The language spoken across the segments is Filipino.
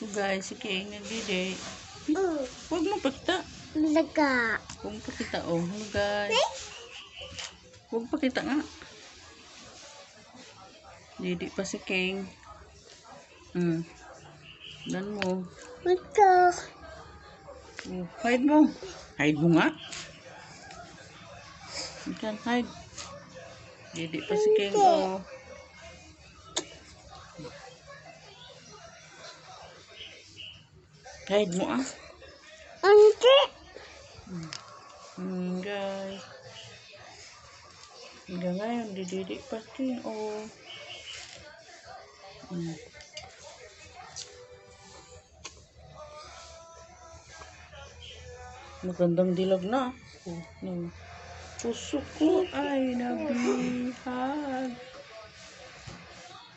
Guys, si King nagdidi. Mm. Huwag mo pakita. Laga. Huwag mo pakita. Oh, guys. Huwag pakita nga. Didi pa si King. Hmm. Dan mo. Ito. Oh, hide mo. Hide mo nga. Diyan, hide. Didi pa si King. Oh. Hide mo ah. Ante. Hmm, guys. Hanggang ngayon, dididi pa King. Oh. Hmm. Magandang dilag na. Oh, no. Puso ko ay nabihag.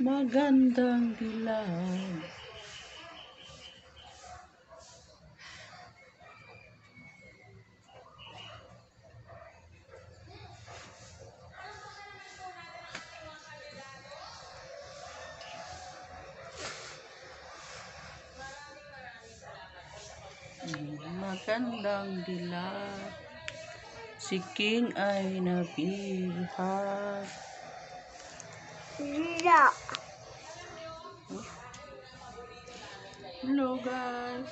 Magandang dilag. Magandang dilag. Si King ay nabihag. Lila. Hello guys.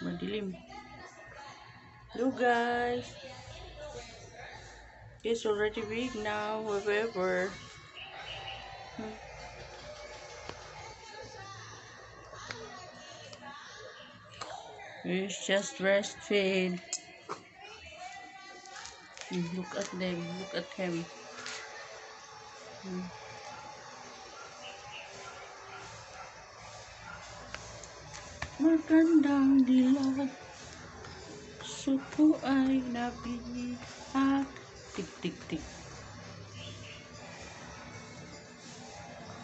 Madilim. Hello guys. It's already big now, however. Hmm. It's just breastfeed. Look at them. Look at him. Magandang dilag Suko ay nabihag Tik tik tik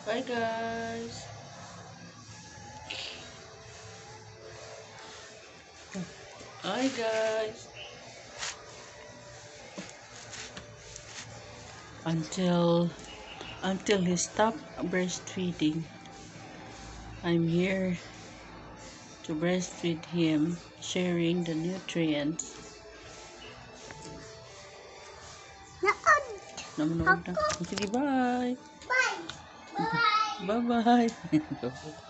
Bye guys Hi guys Until Until he stop breastfeeding I'm here to breastfeed him, sharing the nutrients. Naon. Nanonood na. Sige, bye. Bye. Bye. Bye-bye.